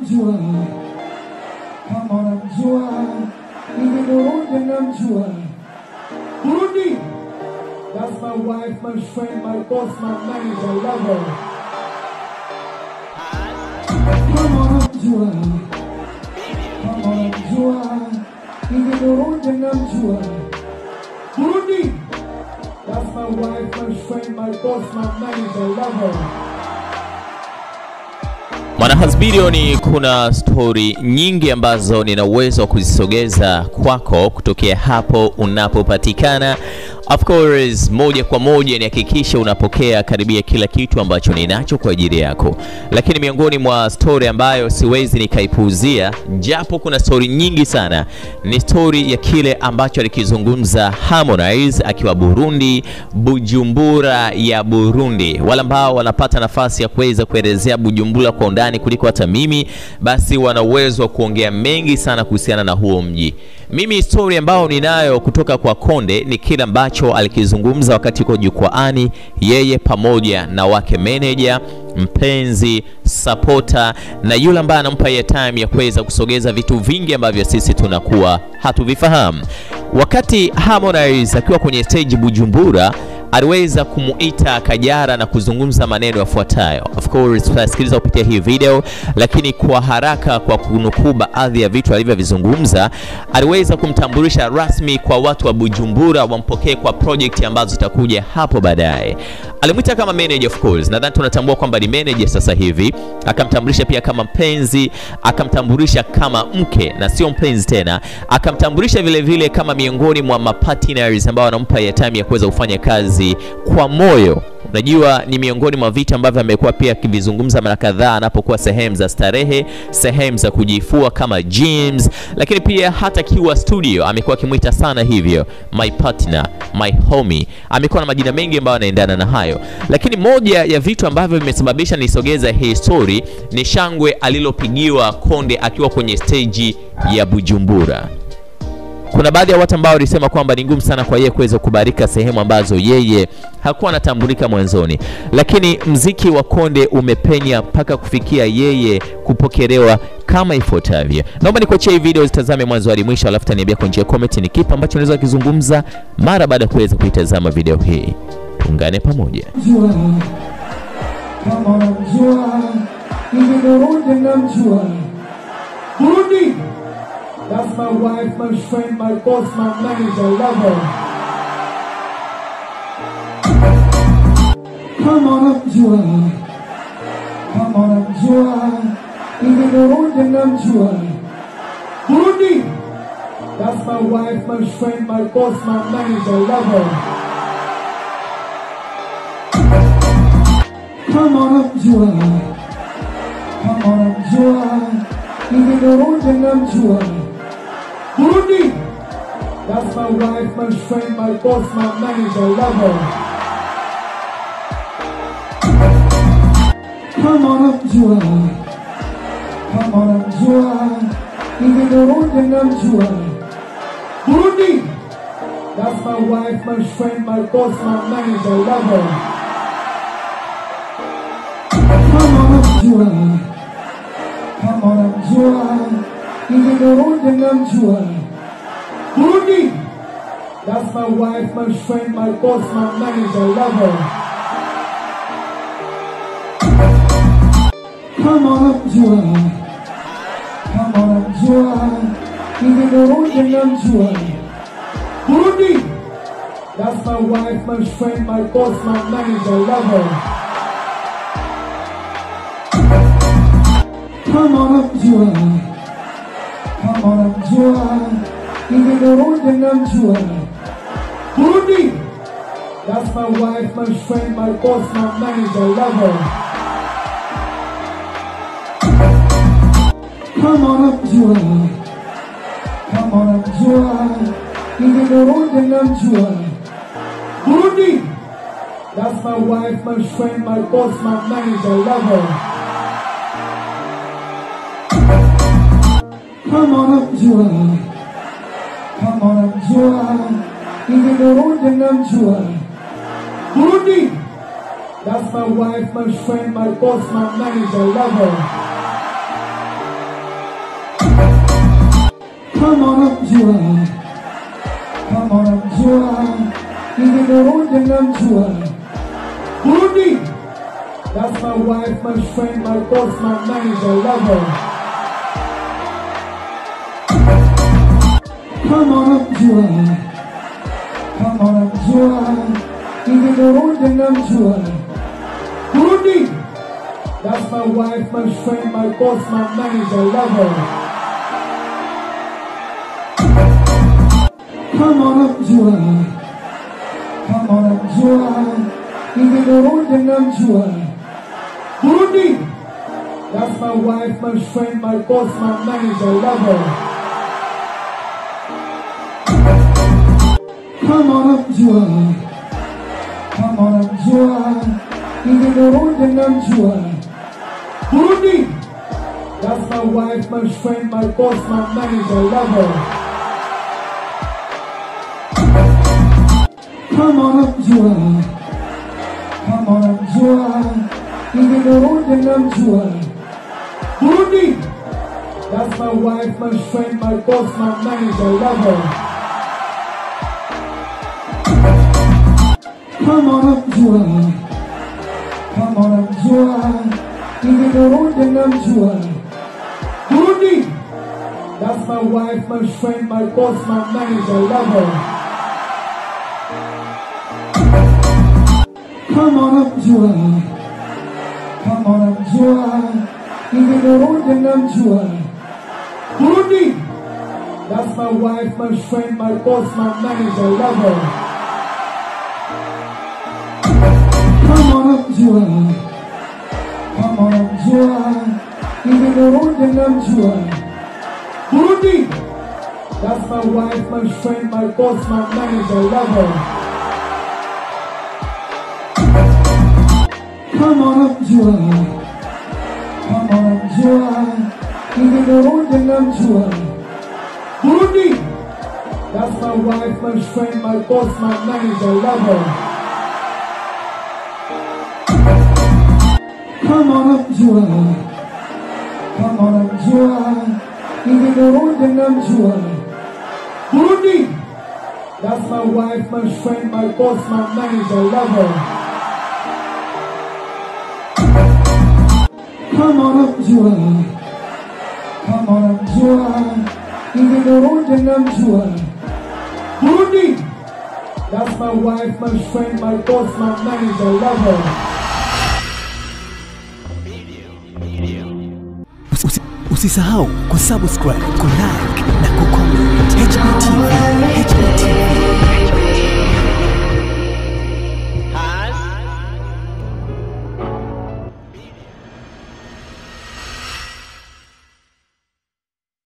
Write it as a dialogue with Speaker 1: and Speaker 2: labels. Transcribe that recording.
Speaker 1: namjua, kama namjua, hivi Burundi namjua. Burundi, that's my wife, my friend, my boss, my manager, lover. Kama namjua, kama namjua, hivi Burundi namjua. Burundi, that's my wife, my friend, my boss, my manager, lover.
Speaker 2: Mwanahasbirioni, kuna stori nyingi ambazo nina uwezo wa kuzisogeza kwako kutokea hapo unapopatikana. Of course, moja kwa moja nihakikishe unapokea karibia kila kitu ambacho ninacho kwa ajili yako, lakini miongoni mwa stori ambayo siwezi nikaipuuzia, japo kuna stori nyingi sana, ni stori ya kile ambacho alikizungumza Harmonize akiwa Burundi, Bujumbura ya Burundi. Wale ambao wanapata nafasi ya kuweza kuelezea Bujumbura kwa undani kuliko hata mimi, basi wana uwezo wa kuongea mengi sana kuhusiana na huo mji. Mimi historia ambayo ninayo kutoka kwa Konde ni kile ambacho alikizungumza wakati yuko jukwaani, yeye pamoja na wake manager, mpenzi, supporter na yule ambaye anampa yeye time ya kuweza kusogeza vitu vingi ambavyo sisi tunakuwa hatuvifahamu. Wakati Harmonize akiwa kwenye stage Bujumbura aliweza kumuita Kajara na kuzungumza maneno yafuatayo. Of course tutasikiliza kupitia hii video, lakini kwa haraka, kwa kunukuu baadhi ya vitu alivyovizungumza, aliweza kumtambulisha rasmi kwa watu wa Bujumbura wampokee kwa project ambazo zitakuja hapo baadaye. Alimwita kama manager, of course, nadhani tunatambua kwamba ni manager sasa hivi. Akamtambulisha pia kama mpenzi, akamtambulisha kama mke na sio mpenzi tena, akamtambulisha vile vile kama miongoni mwa mapartners ambao wanampa ya time ya kuweza kufanya kazi kwa moyo. Unajua, ni miongoni mwa vitu ambavyo amekuwa pia akivizungumza mara kadhaa anapokuwa sehemu za starehe, sehemu za kujifua kama gyms, lakini pia hata kiwa studio amekuwa akimwita sana hivyo, my partner, my homie. Amekuwa na majina mengi ambayo anaendana na hayo, lakini moja ya vitu ambavyo vimesababisha nisogeza hii story ni shangwe alilopigiwa Konde akiwa kwenye stage ya Bujumbura. Kuna baadhi ya watu ambao walisema kwamba ni ngumu sana kwa yeye kuweza kubarika sehemu ambazo yeye hakuwa anatambulika mwanzoni, lakini mziki wa Konde umepenya mpaka kufikia yeye kupokelewa kama ifuatavyo. Naomba nikuachie hii video zitazame mwanzo hadi mwisho, alafu taniambia kwa njia comment ni kipi ambacho unaweza kuzungumza mara baada ya kuweza kuitazama video hii. Tuungane pamoja.
Speaker 1: Jua, kama namjua, that's my wife, my friend, my boss, my manager, lover. Kama namjua, kama namjua, hivi Burundi namjua. Burundi, that's my wife, my friend, my boss, my manager, lover. Kama namjua, kama namjua, hivi Burundi namjua. Burundi, that's my wife, my friend, my boss, my manager, lover. Kama namjua, kama namjua, hivi Burundi namjua. Burundi, that's my wife, my friend, my boss, my manager, lover. Kama namjua, kama namjua, hivi Burundi namjua. Burundi, that's my wife, my friend, my boss, my manager, lover. Kama namjua, kama namjua, hivi Burundi namjua. Burundi, that's my wife, my friend, my boss, my manager, lover. Namjua, kama namjua, hivi Burundi namjua. Burundi, that's my wife, my friend, my boss, my manager, lover. Come on up, Kama namjua, kama namjua, hivi Burundi namjua. Burundi, that's my wife, my friend, my boss, my manager, lover. Come on up, Jua. Come on up, Jua. Even the road and I'm Jua. Burundi. That's my wife, my friend, my boss, my manager, lover. Come on up, Jua. Come on up, Jua. Even the road and I'm Jua. Burundi. That's my wife, my friend, my boss, my manager, lover. Love her. Kama namjua, kama namjua, hivi Burundi namjua. Burundi, that's my wife, my friend, my boss, my manager, love her. Kama namjua, kama namjua, hivi Burundi namjua. Burundi, that's my wife, my friend, my boss, my manager, love her. Kama namjua, kama namjua, hivi Burundi namjua. Burundi, that's my wife, my friend, my boss, my manager, love her. Kama namjua, kama namjua, hivi Burundi namjua. Burundi, that's my wife, my friend, my boss, my manager, love her. Kama namjua, kama namjua, hivi Burundi namjua. Burundi, that's my wife, my friend, my boss, my manager, love her. Kama namjua, kama namjua, hivi Burundi namjua. Burundi, that's my wife, my friend, my boss, my manager, love her. Kama namjua, kama namjua, hivi Burundi namjua. Burundi, that's my wife, my friend, my boss, my manager, love her. Kama namjua, kama namjua, hivi Burundi namjua. Burundi, that's my wife, my friend, my boss, my manager, love her. Kama namjua, kama namjua, hivi Burundi namjua. Burundi, that's my wife, my friend, my boss, my manager, love her. Kama namjua, kama namjua, hivi Burundi namjua. Burundi, that's my wife, my friend, my boss, my manager, love
Speaker 3: Usisahau kusubscribe, kulike na kucomment. HBTV, HBTV.